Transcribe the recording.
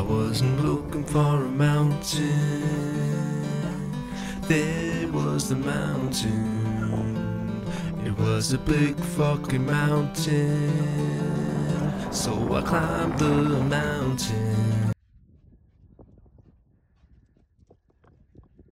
I wasn't looking for a mountain. There was the mountain. It was a big fucking mountain. So I climbed the mountain.